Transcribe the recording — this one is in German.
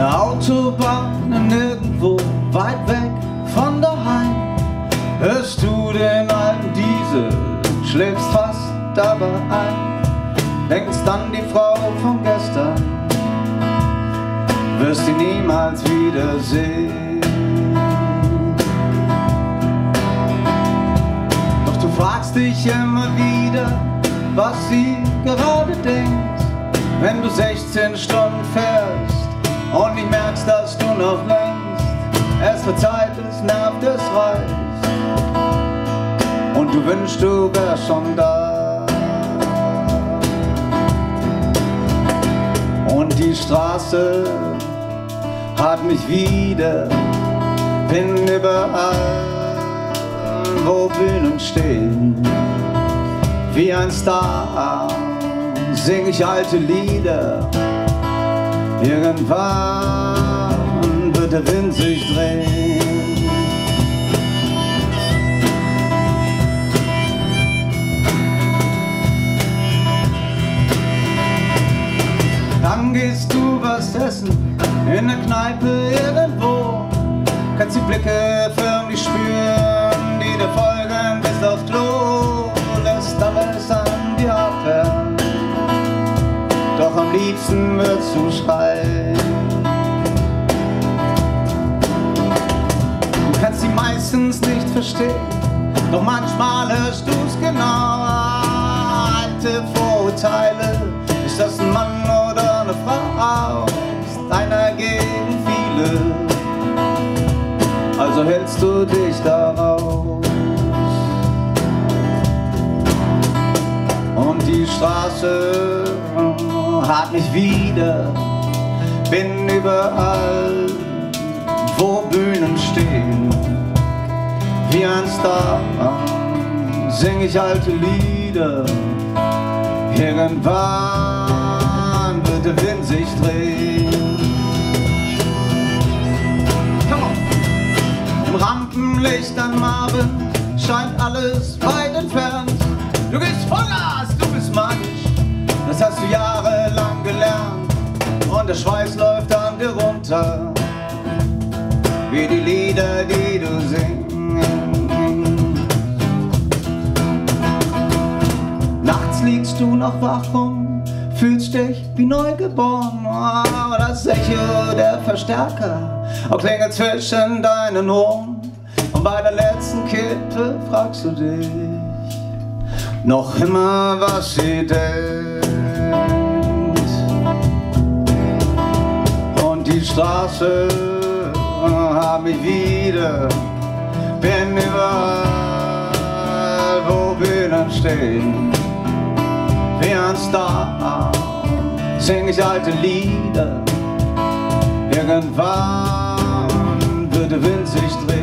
Autobahnen irgendwo weit weg von daheim. Hörst du den alten Diesel, schläfst fast dabei ein, denkst an die Frau von gestern, wirst sie niemals wiedersehen. Doch du fragst dich immer wieder, was sie gerade denkt, wenn du 16 Stunden fährst du wünschst, du wärst schon da. Und die Straße hat mich wieder, bin überall, wo Bühnen stehen. Wie ein Star sing ich alte Lieder. Irgendwann wird der Wind sich drehen. Gehst du was essen in der Kneipe irgendwo. Kannst die Blicke förmlich spüren, die dir folgen bis aufs Klo. Lässt alles an dir abhören. Doch am liebsten würdest du schreien. Du kannst sie meistens nicht verstehen, doch manchmal hörst du's genau. Alte Vorurteile, ist das ein Mann oder dich daraus. Und die Straße hat mich wieder, bin überall, wo Bühnen stehen. Wie ein Star sing ich alte Lieder. Irgendwann Rampenlicht am Abend scheint alles weit entfernt. Du gehst Vollgas, du bist Mensch, das hast du jahrelang gelernt. Und der Schweiß läuft an dir runter, wie die Lieder, die du singst. Nachts liegst du noch wach rum, fühlst dich wie neugeboren. Oh, das Echo der Verstärker klingelt zwischen deinen Ohren. Und bei der letzten Kippe fragst du dich noch immer, was sie denkt. Und die Straße hab ich wieder, bin überall, wo Bühnen stehen. Wie ein Star sing ich alte Lieder. Irgendwann wird der Wind sich drehen.